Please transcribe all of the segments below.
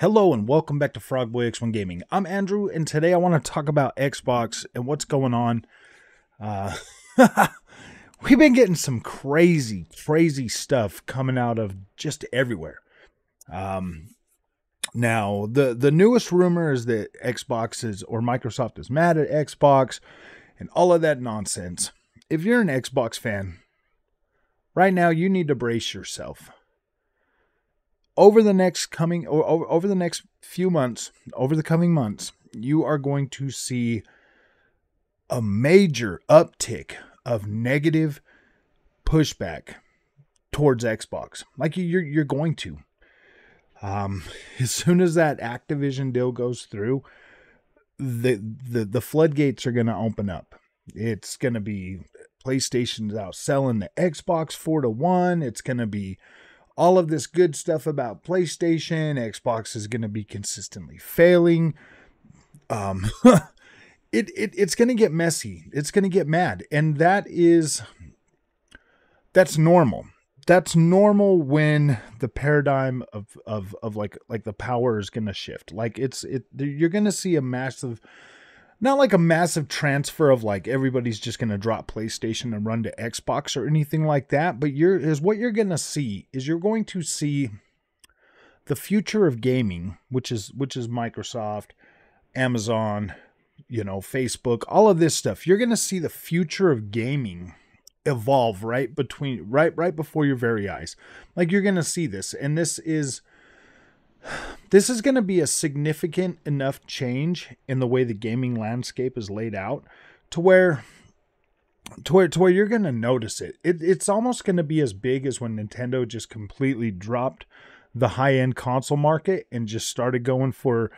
Hello and welcome back to Frogboy X1 Gaming. I'm Andrew, and today I want to talk about Xbox and what's going on. Uh, we've been getting some crazy, crazy stuff coming out of just everywhere. Um, now, the the newest rumor is that Xbox is or Microsoft is mad at Xbox, and all of that nonsense. If you're an Xbox fan, right now you need to brace yourself over the next coming over, over the next few months, over the coming months, you are going to see a major uptick of negative pushback towards Xbox. Like you're you're going to. Um, as soon as that Activision deal goes through, the the the floodgates are going to open up. It's going to be PlayStation's out selling the Xbox four to one. It's going to be all of this good stuff about PlayStation, Xbox is going to be consistently failing. Um, it, it it's going to get messy. It's going to get mad, and that is that's normal. That's normal when the paradigm of of of like like the power is going to shift. Like it's it you're going to see a massive not like a massive transfer of like everybody's just going to drop PlayStation and run to Xbox or anything like that, but you're is what you're going to see is you're going to see the future of gaming, which is which is Microsoft, Amazon, you know, Facebook, all of this stuff. You're going to see the future of gaming evolve right between right right before your very eyes. Like you're going to see this and this is this is going to be a significant enough change in the way the gaming landscape is laid out to where to where, to where you're going to notice it. it. It's almost going to be as big as when Nintendo just completely dropped the high end console market and just started going for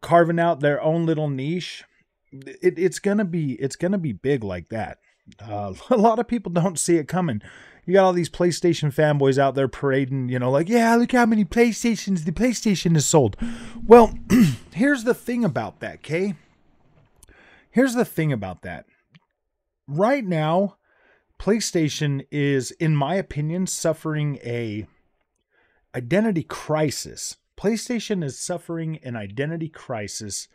carving out their own little niche. It, it's gonna be it's gonna be big like that. Uh, a lot of people don't see it coming you got all these PlayStation fanboys out there parading, you know, like, yeah, look how many PlayStations the PlayStation has sold. Well, here's the thing about that, Kay. Here's the thing about that. Right now, PlayStation is, in my opinion, suffering a identity crisis. PlayStation is suffering an identity crisis.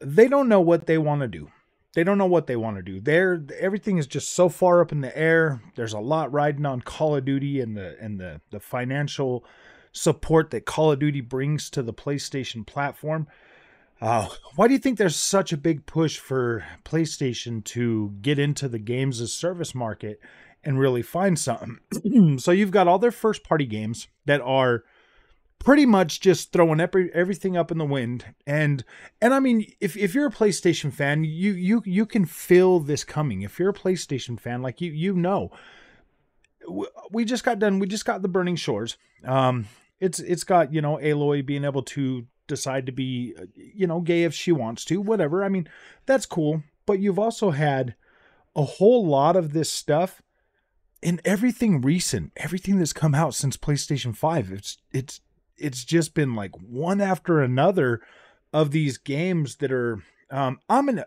They don't know what they want to do they don't know what they want to do. They're everything is just so far up in the air. There's a lot riding on Call of Duty and the and the the financial support that Call of Duty brings to the PlayStation platform. Uh, why do you think there's such a big push for PlayStation to get into the games as service market and really find something? so you've got all their first party games that are pretty much just throwing every, everything up in the wind. And and i mean if, if you're a playstation fan you you you can feel this coming. If you're a playstation fan like you you know. We just got done we just got the burning shores. Um it's it's got you know aloy being able to decide to be you know gay if she wants to whatever. I mean that's cool. But you've also had a whole lot of this stuff in everything recent everything that's come out since playstation 5 it's it's it's just been like one after another of these games that are um I'm gonna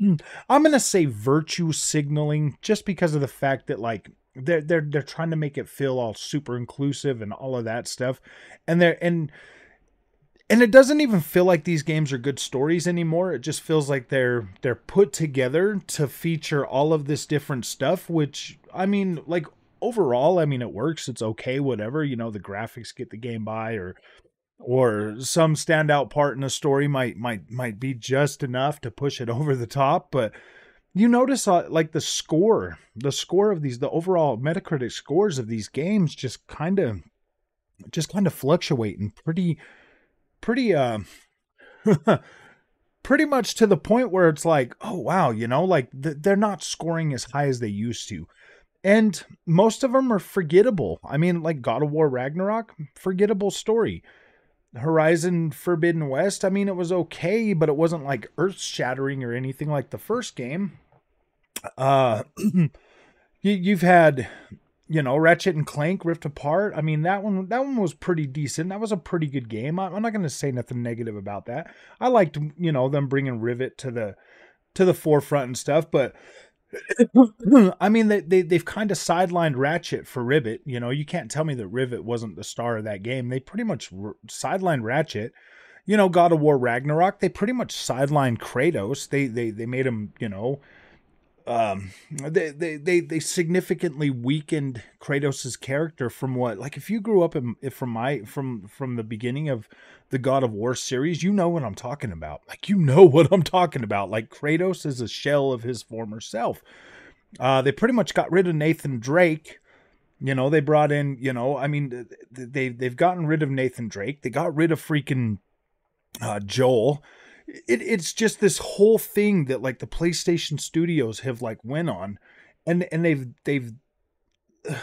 I'm gonna say virtue signaling just because of the fact that like they're they're they're trying to make it feel all super inclusive and all of that stuff. And they're and and it doesn't even feel like these games are good stories anymore. It just feels like they're they're put together to feature all of this different stuff, which I mean, like overall, I mean, it works. It's okay, whatever. You know, the graphics get the game by, or or some standout part in a story might might might be just enough to push it over the top. But you notice, uh, like the score, the score of these, the overall Metacritic scores of these games, just kind of, just kind of fluctuate and pretty, pretty, uh. pretty much to the point where it's like, oh wow, you know, like th- they're not scoring as high as they used to and most of them are forgettable. I mean, like God of War Ragnarok, forgettable story. Horizon Forbidden West, I mean, it was okay, but it wasn't like earth shattering or anything like the first game. Uh, you, you've had, you know, Ratchet and Clank Rift Apart. I mean, that one, that one was pretty decent. That was a pretty good game. I'm not going to say nothing negative about that. I liked, you know, them bringing Rivet to the, to the forefront and stuff, but I mean, they, they they've kind of sidelined Ratchet for Rivet. You know, you can't tell me that Rivet wasn't the star of that game. They pretty much r- sidelined Ratchet. You know, God of War Ragnarok. They pretty much sidelined Kratos. They they they made him. You know, um, they they they they significantly weakened Kratos's character from what like if you grew up in from my from from the beginning of the God of War series, you know what I'm talking about. Like you know what I'm talking about. Like Kratos is a shell of his former self. Uh, they pretty much got rid of Nathan Drake. You know, they brought in, you know, I mean, they they've gotten rid of Nathan Drake. They got rid of freaking uh, Joel it, it's just this whole thing that like the PlayStation Studios have like went on, and and they've they've.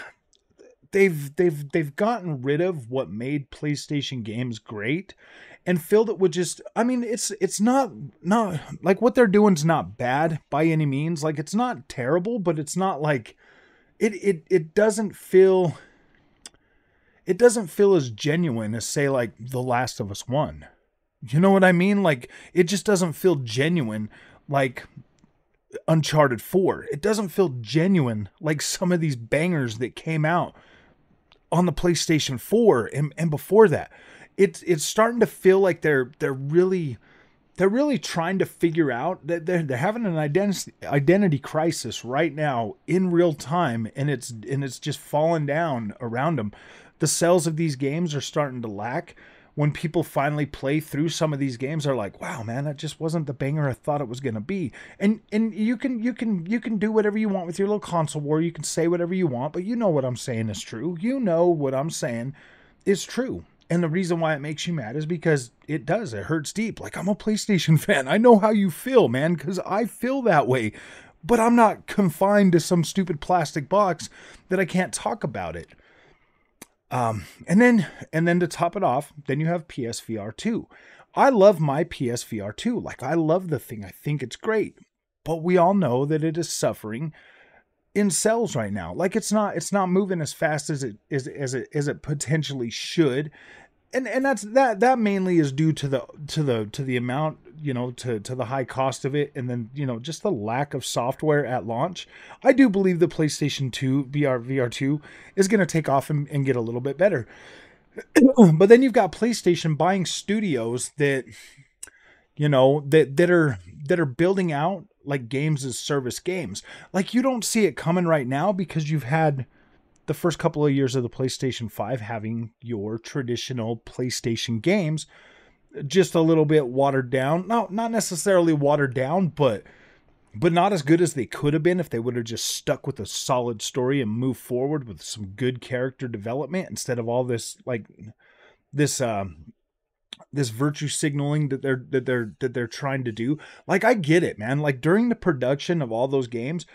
They've they've they've gotten rid of what made PlayStation games great and filled it with just I mean it's it's not not like what they're doing is not bad by any means like it's not terrible but it's not like it it it doesn't feel it doesn't feel as genuine as say like The Last of Us 1 you know what I mean? Like it just doesn't feel genuine like Uncharted 4. It doesn't feel genuine like some of these bangers that came out on the PlayStation 4 and, and before that. It's it's starting to feel like they're they're really they're really trying to figure out that they're, they're having an identity identity crisis right now in real time and it's and it's just falling down around them. The sales of these games are starting to lack when people finally play through some of these games are like wow man that just wasn't the banger i thought it was going to be. And and you can you can you can do whatever you want with your little console war. You can say whatever you want but you know what i'm saying is true. You know what i'm saying is true. And the reason why it makes you mad is because it does. It hurts deep. Like i'm a playstation fan. I know how you feel man because i feel that way. But i'm not confined to some stupid plastic box that i can't talk about it um, and then and then to top it off, then you have PSVR 2. I love my PSVR 2. Like I love the thing. I think it's great. But we all know that it is suffering in sales right now. Like it's not it's not moving as fast as it as, as it as it potentially should. And and that's that that mainly is due to the to the to the amount you know to to the high cost of it and then you know just the lack of software at launch. I do believe the playstation 2 vr vr2 is going to take off and, and get a little bit better. But then you've got playstation buying studios that you know that that are that are building out like games as service games. Like you don't see it coming right now because you've had the first couple of years of the PlayStation 5 having your traditional PlayStation games just a little bit watered down. No, not necessarily watered down, but but not as good as they could have been if they would have just stuck with a solid story and moved forward with some good character development instead of all this like this um this virtue signaling that they're that they're that they're trying to do. Like I get it, man. Like during the production of all those games,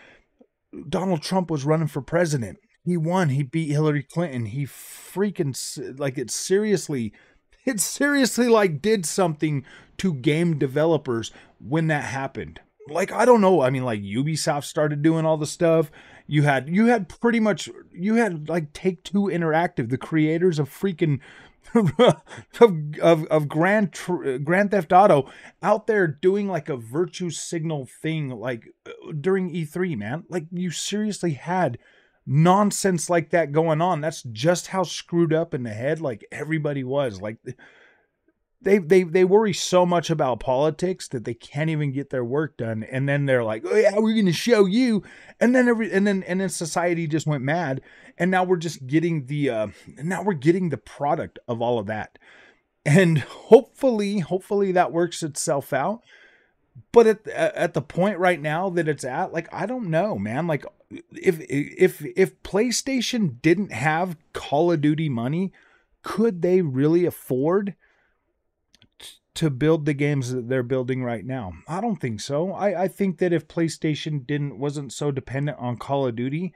Donald Trump was running for president. He won. He beat Hillary Clinton. He freaking like it seriously it seriously like did something to game developers when that happened. Like I don't know, I mean like Ubisoft started doing all the stuff. You had you had pretty much you had like Take Two Interactive, the creators of freaking of, of of Grand Grand Theft Auto out there doing like a virtue signal thing like during E3, man. Like you seriously had nonsense like that going on. That's just how screwed up in the head like everybody was. Like they they they worry so much about politics that they can't even get their work done and then they're like, "Oh yeah, we're going to show you." And then every and then and then society just went mad and now we're just getting the uh now we're getting the product of all of that. And hopefully, hopefully that works itself out but at at the point right now that it's at like i don't know man. Like if if if playstation didn't have call of duty money could they really afford to build the games that they're building right now? I don't think so. I i think that if playstation didn't wasn't so dependent on call of duty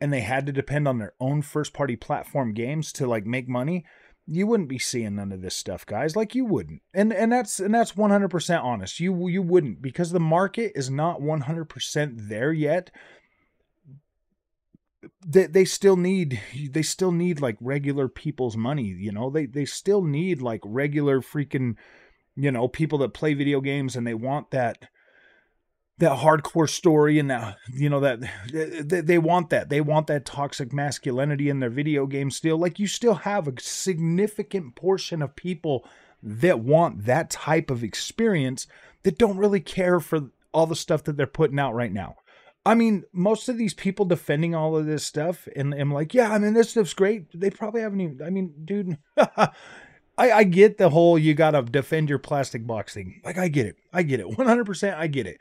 and they had to depend on their own first party platform games to like make money you wouldn't be seeing none of this stuff guys. Like you wouldn't. And and that's and that's 100% honest. You you wouldn't because the market is not 100% there yet. They, they still need they still need like regular people's money you know? They they still need like regular freaking you know people that play video games and they want that that hardcore story and that you know that they, they want that they want that toxic masculinity in their video game still like you still have a significant portion of people that want that type of experience that don't really care for all the stuff that they're putting out right now I mean, most of these people defending all of this stuff, and I'm like, yeah, I mean, this stuff's great. They probably haven't even. I mean, dude, I, I get the whole you gotta defend your plastic box thing. Like, I get it. I get it. 100%. I get it.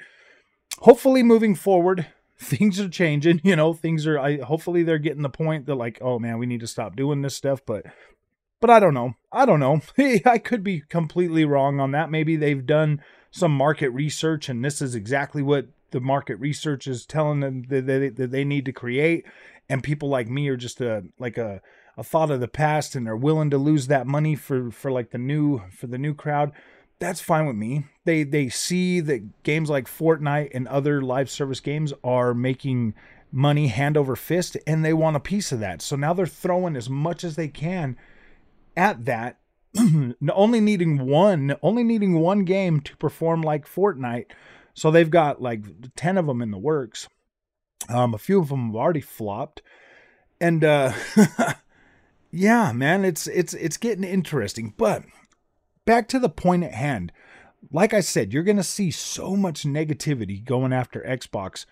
Hopefully, moving forward, things are changing. You know, things are. I hopefully they're getting the point that like, oh man, we need to stop doing this stuff. But, but I don't know. I don't know. I could be completely wrong on that. Maybe they've done some market research, and this is exactly what the market research is telling them that they, that they need to create and people like me are just a like a, a thought of the past and they're willing to lose that money for for like the new for the new crowd that's fine with me they they see that games like fortnite and other live service games are making money hand over fist and they want a piece of that so now they're throwing as much as they can at that only needing one only needing one game to perform like fortnite so they've got like 10 of them in the works. Um, a few of them have already flopped. And uh yeah, man, it's it's it's getting interesting. But back to the point at hand. Like I said, you're going to see so much negativity going after Xbox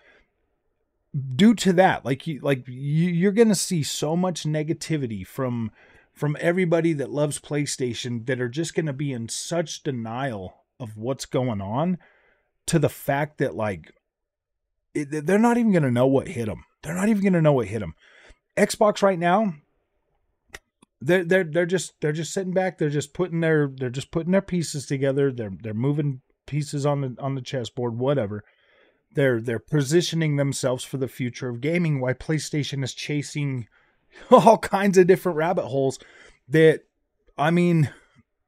due to that. Like you like you, you're going to see so much negativity from from everybody that loves PlayStation that are just going to be in such denial of what's going on to the fact that like it, they're not even going to know what hit them. They're not even going to know what hit them. Xbox right now, they're they're they're just they're just sitting back. They're just putting their they're just putting their pieces together. They're they're moving pieces on the on the chessboard. Whatever. They're they're positioning themselves for the future of gaming. Why PlayStation is chasing all kinds of different rabbit holes that I mean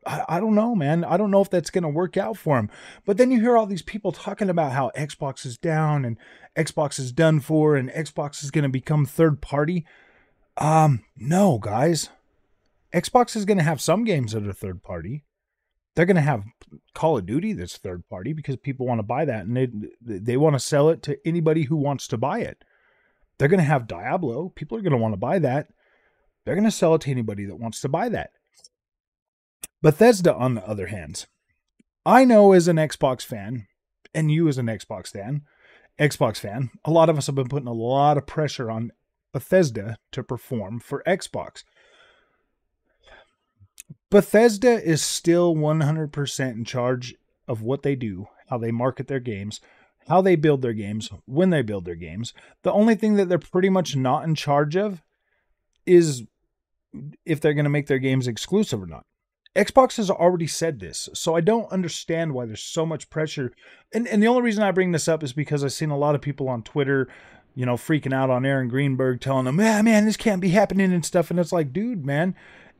I, don't know, man. I don't know if that's going to work out for him. But then you hear all these people talking about how Xbox is down and Xbox is done for and Xbox is going to become third party. Um, no, guys. Xbox is going to have some games that are third party. They're going to have Call of Duty that's third party because people want to buy that and they they want to sell it to anybody who wants to buy it. They're going to have Diablo. People are going to want to buy that. They're going to sell it to anybody that wants to buy that. Bethesda, on the other hand, I know as an Xbox fan, and you as an Xbox fan, Xbox fan, a lot of us have been putting a lot of pressure on Bethesda to perform for Xbox. Bethesda is still 100% in charge of what they do, how they market their games, how they build their games, when they build their games. The only thing that they're pretty much not in charge of is if they're going to make their games exclusive or not. Xbox has already said this, so I don't understand why there's so much pressure. And and the only reason I bring this up is because I've seen a lot of people on Twitter, you know, freaking out on Aaron Greenberg, telling them, "Yeah, man, this can't be happening and stuff." And it's like, dude, man,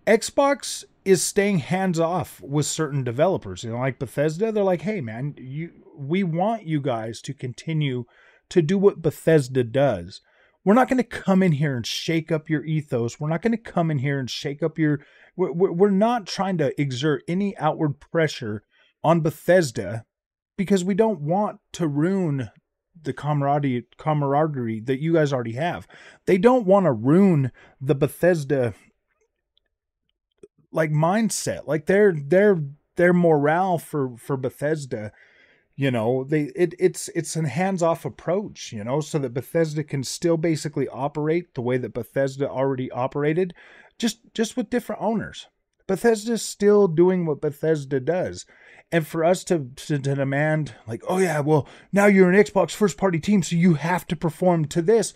Xbox is staying hands off with certain developers. You know, like Bethesda, they're like, "Hey, man, you, we want you guys to continue to do what Bethesda does." We're not going to come in here and shake up your ethos. We're not going to come in here and shake up your we're, we're not trying to exert any outward pressure on Bethesda because we don't want to ruin the camaraderie camaraderie that you guys already have. They don't want to ruin the Bethesda like mindset. Like their their their morale for for Bethesda, you know, they it it's it's a hands-off approach, you know, so that Bethesda can still basically operate the way that Bethesda already operated just just with different owners. Bethesda's still doing what Bethesda does. And for us to, to, to demand, like, oh yeah, well, now you're an Xbox first party team, so you have to perform to this.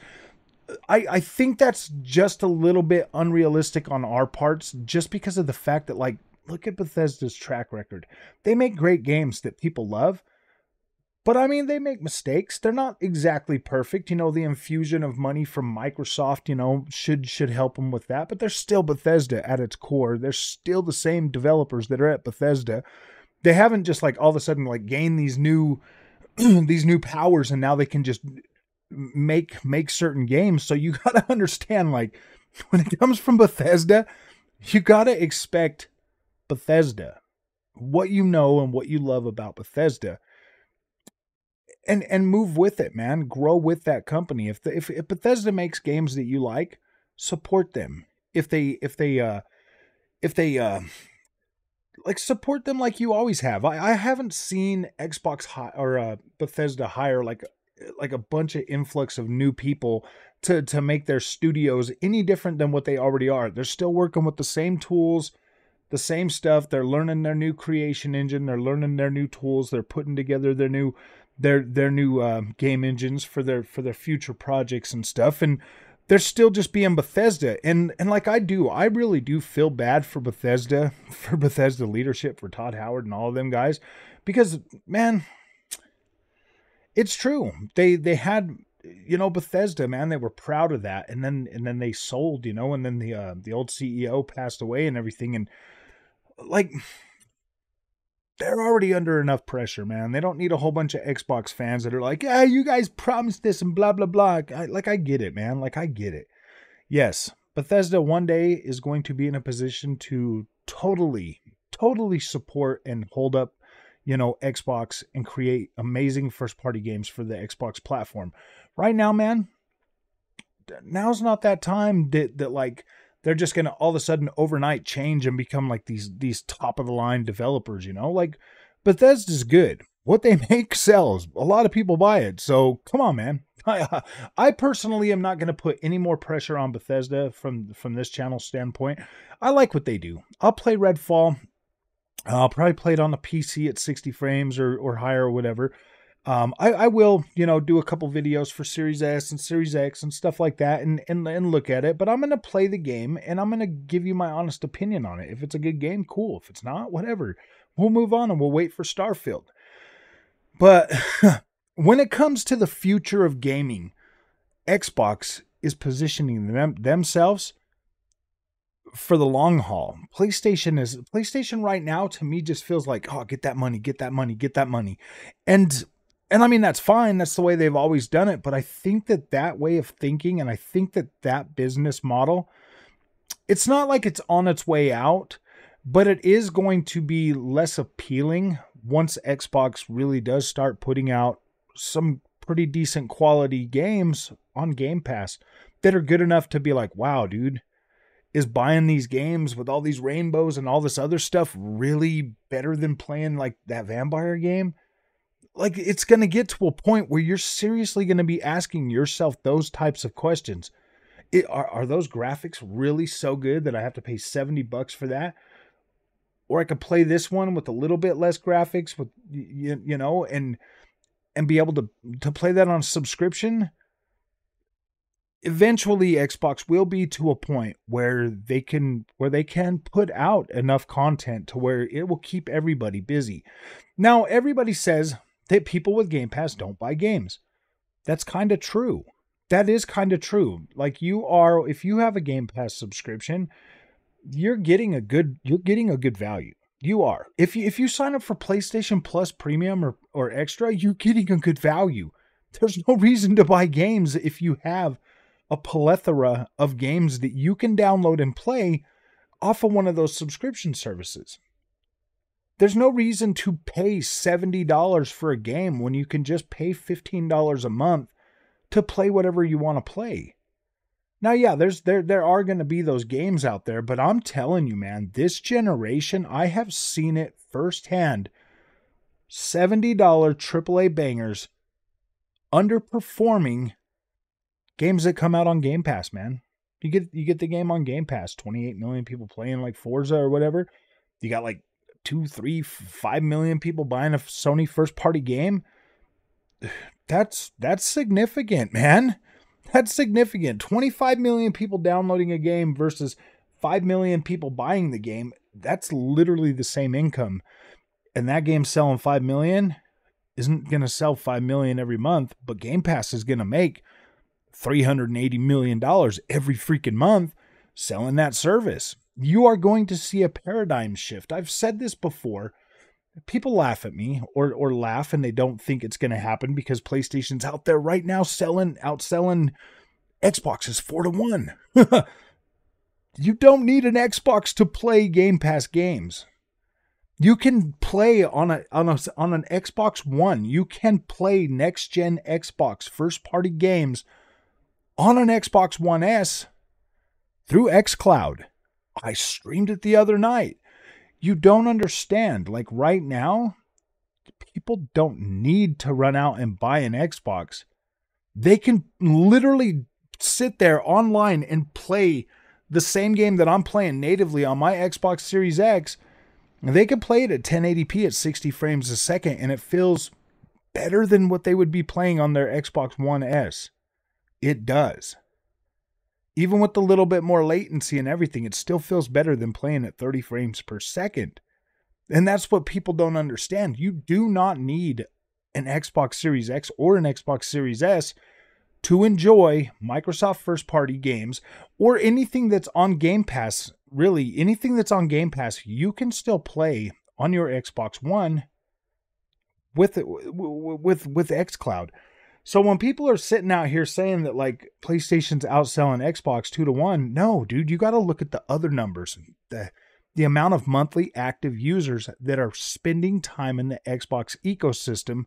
I, I think that's just a little bit unrealistic on our parts, just because of the fact that, like, look at Bethesda's track record. They make great games that people love, but I mean, they make mistakes. They're not exactly perfect. You know, the infusion of money from Microsoft, you know, should should help them with that. But they're still Bethesda at its core. They're still the same developers that are at Bethesda. They haven't just like all of a sudden like gained these new these new powers and now they can just make make certain games. So you got to understand like when it comes from Bethesda, you got to expect Bethesda. What you know and what you love about Bethesda and and move with it, man. Grow with that company. If the, if, if Bethesda makes games that you like, support them. If they if they uh if they uh like support them like you always have. I, I haven't seen Xbox hi- or uh, Bethesda hire like like a bunch of influx of new people to to make their studios any different than what they already are. They're still working with the same tools, the same stuff. They're learning their new creation engine. They're learning their new tools. They're putting together their new their their new uh, game engines for their for their future projects and stuff. And they're still just being Bethesda. And and like I do, I really do feel bad for Bethesda, for Bethesda leadership, for Todd Howard and all of them guys, because man, it's true. They they had you know Bethesda, man, they were proud of that, and then and then they sold, you know, and then the uh, the old CEO passed away and everything, and like they're already under enough pressure, man. They don't need a whole bunch of Xbox fans that are like, "Yeah, you guys promised this and blah blah blah." I, like I get it, man. Like I get it. Yes, Bethesda one day is going to be in a position to totally, totally support and hold up, you know, Xbox and create amazing first party games for the Xbox platform. Right now, man, now's not that time that that like they're just going to all of a sudden overnight change and become like these these top of the line developers, you know? Like Bethesda's good. What they make sells. A lot of people buy it. So, come on, man. I, I personally am not going to put any more pressure on Bethesda from from this channel standpoint. I like what they do. I'll play Redfall. I'll probably play it on the PC at 60 frames or or higher or whatever. Um, I, I will, you know, do a couple videos for Series S and Series X and stuff like that and, and, and look at it, but I'm going to play the game and I'm going to give you my honest opinion on it. If it's a good game, cool. If it's not, whatever. We'll move on and we'll wait for Starfield. But when it comes to the future of gaming, Xbox is positioning them, themselves for the long haul. PlayStation is PlayStation right now to me just feels like, oh, get that money, get that money, get that money. And and I mean, that's fine. That's the way they've always done it. But I think that that way of thinking and I think that that business model, it's not like it's on its way out, but it is going to be less appealing once Xbox really does start putting out some pretty decent quality games on Game Pass that are good enough to be like, wow, dude, is buying these games with all these rainbows and all this other stuff really better than playing like that vampire game? like it's going to get to a point where you're seriously going to be asking yourself those types of questions. It, are, are those graphics really so good that I have to pay 70 bucks for that? Or I could play this one with a little bit less graphics with you, you know and and be able to to play that on subscription. Eventually Xbox will be to a point where they can where they can put out enough content to where it will keep everybody busy. Now everybody says that people with Game Pass don't buy games. That's kind of true. That is kind of true. Like you are if you have a Game Pass subscription, you're getting a good you're getting a good value. You are. If you if you sign up for PlayStation Plus Premium or or Extra, you're getting a good value. There's no reason to buy games if you have a plethora of games that you can download and play off of one of those subscription services. There's no reason to pay $70 for a game when you can just pay $15 a month to play whatever you want to play. Now, yeah, there's there there are going to be those games out there, but I'm telling you, man, this generation, I have seen it firsthand. $70 AAA bangers underperforming games that come out on Game Pass, man. You get you get the game on Game Pass, 28 million people playing like Forza or whatever. You got like two, three, five million people buying a Sony first party game, that's that's significant, man. That's significant. 25 million people downloading a game versus 5 million people buying the game. That's literally the same income. And that game selling 5 million isn't going to sell 5 million every month, but Game Pass is going to make 380 million dollars every freaking month selling that service you are going to see a paradigm shift. I've said this before. People laugh at me or or laugh and they don't think it's going to happen because PlayStation's out there right now selling outselling Xboxes 4 to 1. you don't need an Xbox to play Game Pass games. You can play on a on a on an Xbox One. You can play next gen Xbox first party games on an Xbox One S through xCloud. I streamed it the other night. You don't understand. Like right now, people don't need to run out and buy an Xbox. They can literally sit there online and play the same game that I'm playing natively on my Xbox Series X. They can play it at 1080p at 60 frames a second, and it feels better than what they would be playing on their Xbox One S. It does. Even with a little bit more latency and everything, it still feels better than playing at 30 frames per second. And that's what people don't understand. You do not need an Xbox Series X or an Xbox Series S to enjoy Microsoft first party games or anything that's on Game Pass. Really, anything that's on Game Pass, you can still play on your Xbox One with with with XCloud. So when people are sitting out here saying that like PlayStation's outselling Xbox 2 to 1, no, dude, you got to look at the other numbers. The the amount of monthly active users that are spending time in the Xbox ecosystem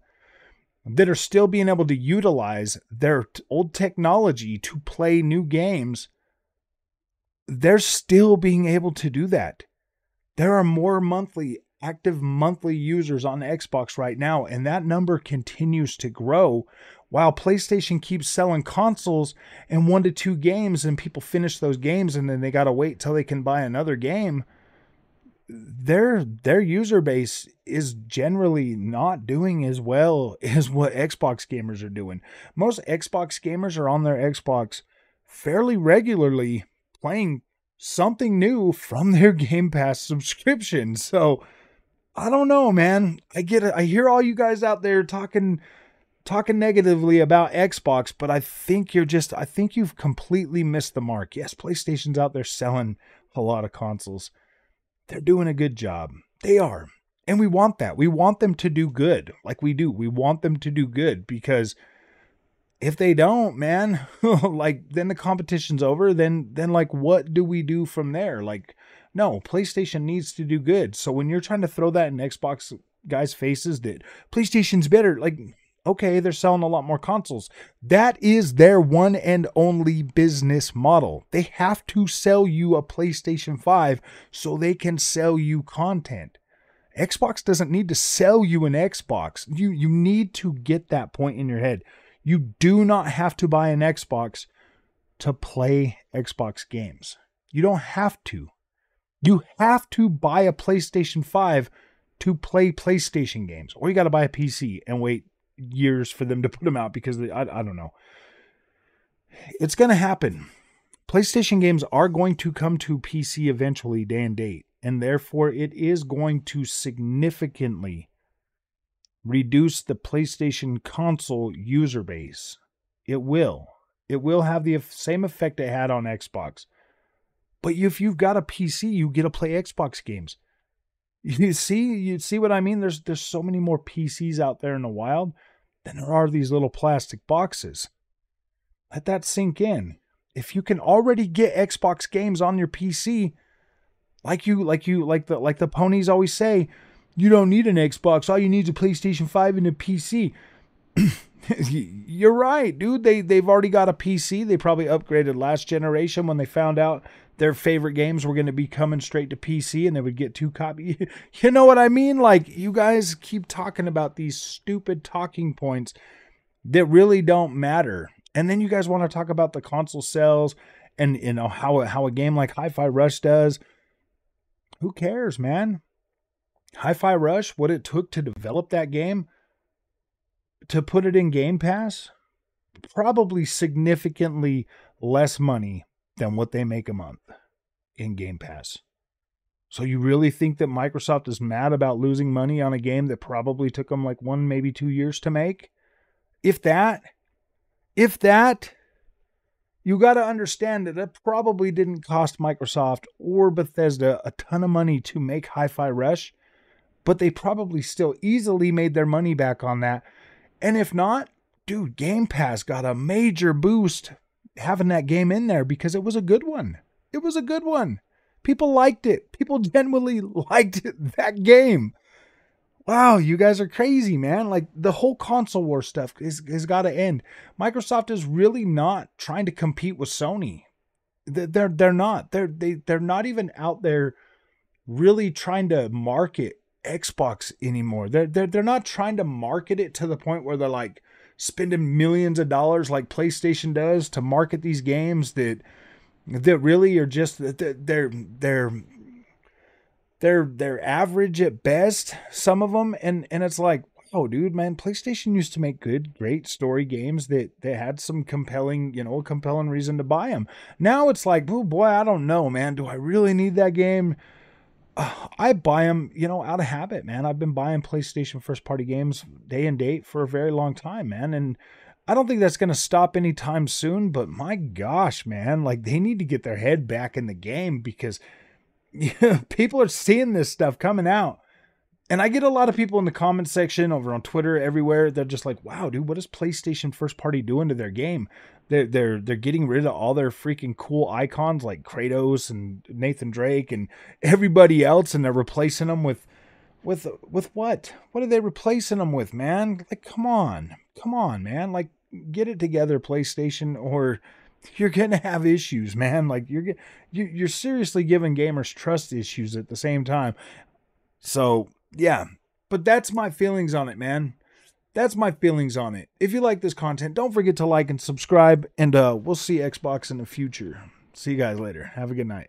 that are still being able to utilize their old technology to play new games. They're still being able to do that. There are more monthly active monthly users on Xbox right now, and that number continues to grow while PlayStation keeps selling consoles and one to two games, and people finish those games and then they got to wait till they can buy another game. Their their user base is generally not doing as well as what Xbox gamers are doing. Most Xbox gamers are on their Xbox fairly regularly playing something new from their Game Pass subscription. So I don't know, man. I get it. I hear all you guys out there talking talking negatively about Xbox, but I think you're just I think you've completely missed the mark. Yes, PlayStation's out there selling a lot of consoles. They're doing a good job. They are. And we want that. We want them to do good. Like we do. We want them to do good because if they don't, man, like then the competition's over, then then like what do we do from there? Like no, PlayStation needs to do good. So when you're trying to throw that in Xbox guys' faces that PlayStation's better, like, okay, they're selling a lot more consoles. That is their one and only business model. They have to sell you a PlayStation 5 so they can sell you content. Xbox doesn't need to sell you an Xbox. You you need to get that point in your head. You do not have to buy an Xbox to play Xbox games. You don't have to. You have to buy a PlayStation 5 to play PlayStation games, or you got to buy a PC and wait years for them to put them out because they, I, I don't know. It's going to happen. PlayStation games are going to come to PC eventually, day and date, and therefore it is going to significantly reduce the PlayStation console user base. It will. It will have the same effect it had on Xbox. But if you've got a PC, you get to play Xbox games. You see, you see what I mean? There's there's so many more PCs out there in the wild than there are these little plastic boxes. Let that sink in. If you can already get Xbox games on your PC, like you like you like the like the ponies always say, you don't need an Xbox. All you need is a PlayStation 5 and a PC. You're right, dude. They they've already got a PC. They probably upgraded last generation when they found out their favorite games were going to be coming straight to PC and they would get two copies. you know what I mean? Like you guys keep talking about these stupid talking points that really don't matter. And then you guys want to talk about the console sales and you know how how a game like Hi-Fi Rush does. Who cares, man? Hi-Fi Rush, what it took to develop that game, to put it in Game Pass, probably significantly less money than what they make a month in Game Pass. So you really think that Microsoft is mad about losing money on a game that probably took them like one, maybe two years to make? If that, if that, you got to understand that it probably didn't cost Microsoft or Bethesda a ton of money to make Hi Fi Rush, but they probably still easily made their money back on that. And if not, dude, Game Pass got a major boost having that game in there because it was a good one. It was a good one. People liked it. People genuinely liked it, that game. Wow, you guys are crazy, man. Like the whole console war stuff is, has got to end. Microsoft is really not trying to compete with Sony. They're they're not. They're they they're not even out there really trying to market Xbox anymore. They're they're they're not trying to market it to the point where they're like spending millions of dollars like PlayStation does to market these games that that really are just they're they're they're they're average at best some of them and and it's like oh dude man playstation used to make good great story games that that had some compelling you know compelling reason to buy them now it's like oh boy i don't know man. Do i really need that game i buy them you know out of habit man i've been buying playstation first party games day and date for a very long time man and I don't think that's going to stop anytime soon, but my gosh, man, like they need to get their head back in the game because know, people are seeing this stuff coming out. And I get a lot of people in the comment section over on Twitter everywhere. They're just like, "Wow, dude, what is PlayStation first party doing to their game? They're they're they're getting rid of all their freaking cool icons like Kratos and Nathan Drake and everybody else, and they're replacing them with with with what? What are they replacing them with, man? Like, come on, come on, man! Like, get it together, PlayStation, or you're gonna have issues, man. Like you're you're seriously giving gamers trust issues at the same time. So yeah, but that's my feelings on it, man. That's my feelings on it. If you like this content, don't forget to like and subscribe, and uh, we'll see Xbox in the future. See you guys later. Have a good night.